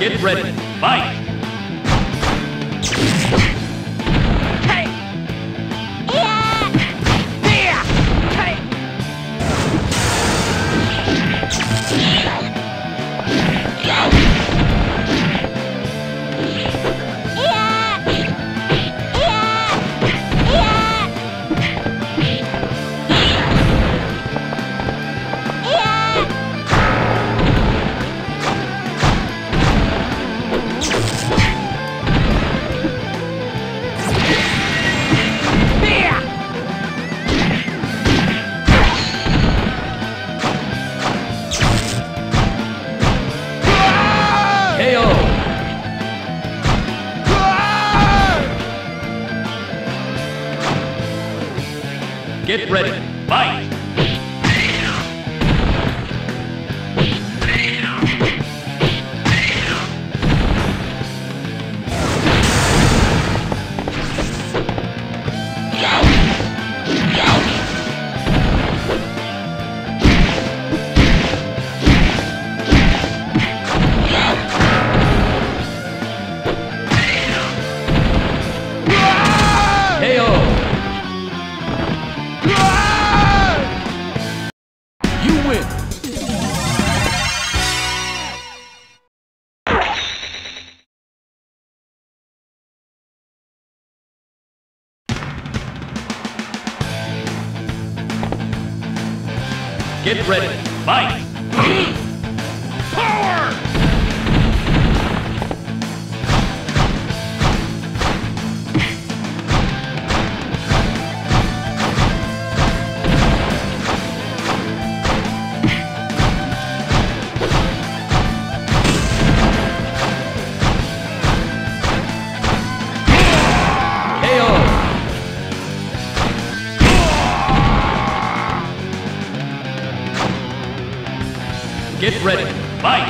Get ready. Fight! Get ready. Get ready. Fight!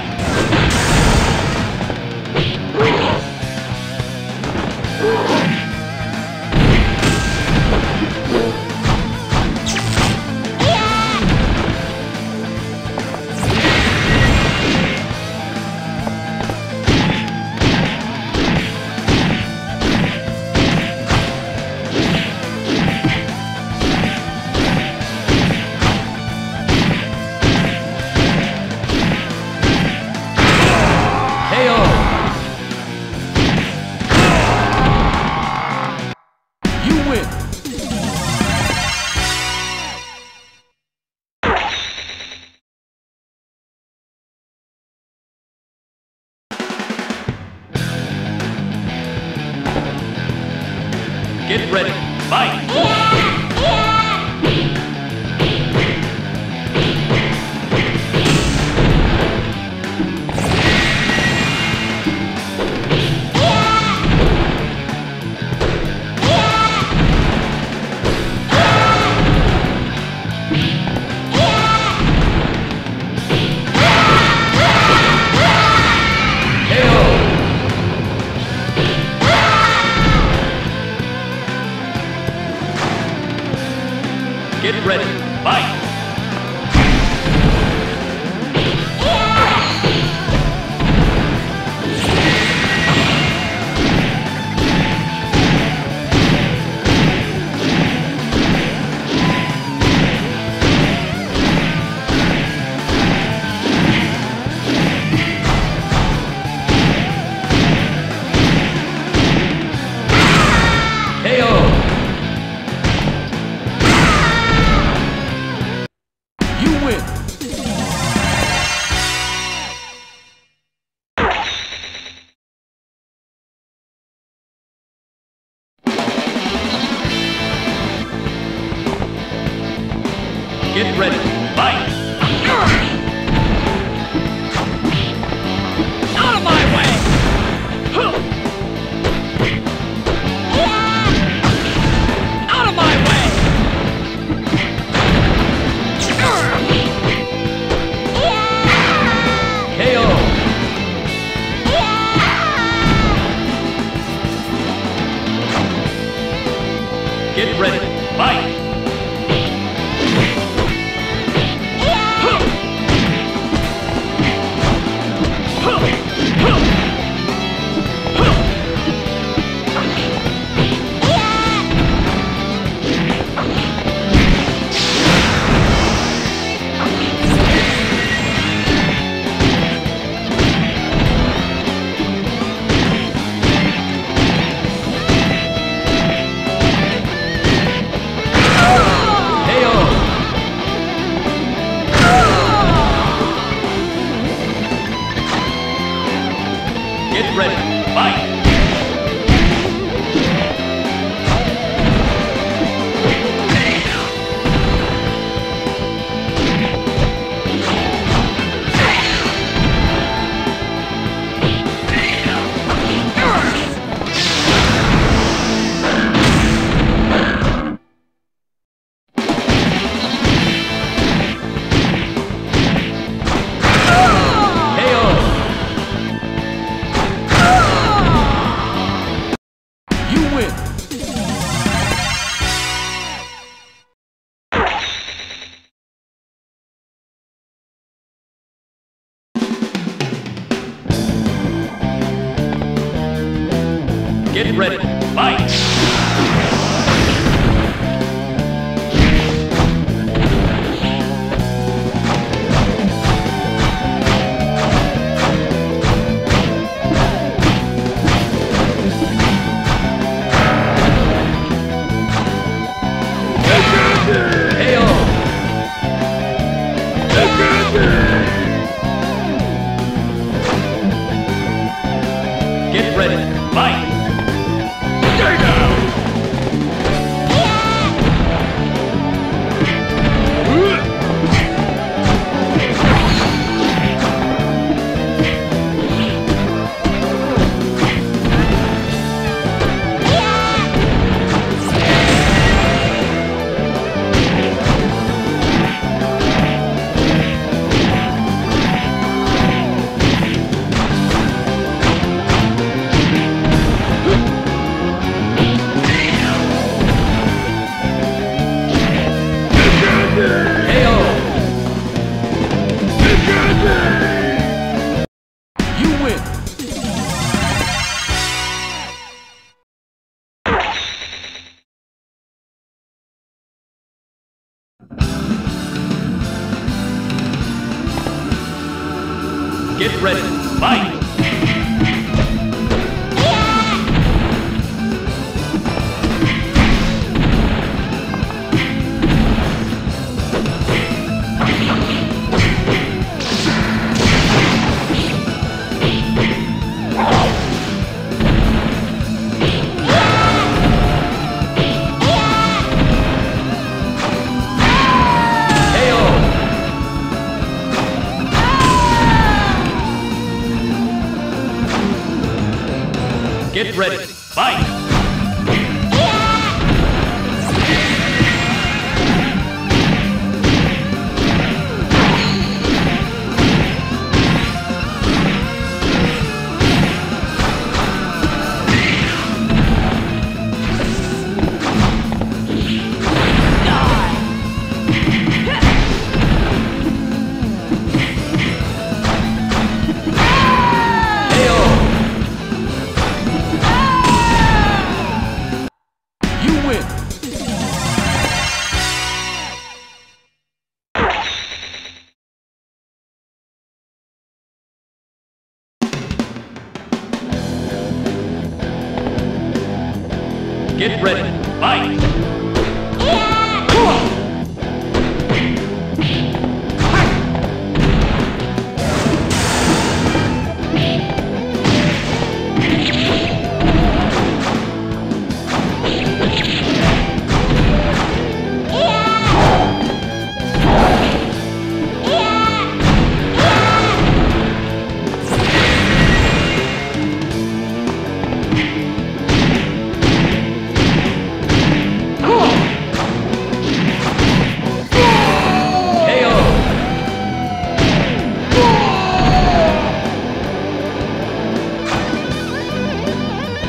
Get ready,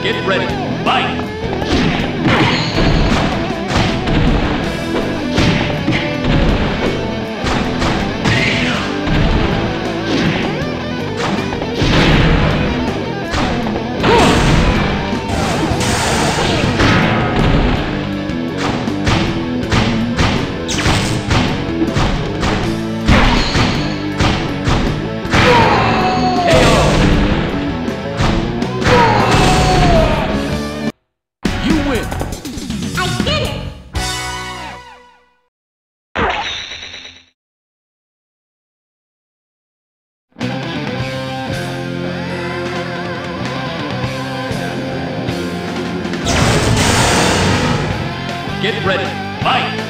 Get ready, fight! Get ready. Fight!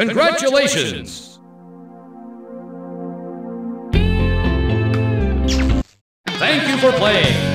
Congratulations! Thank you for playing!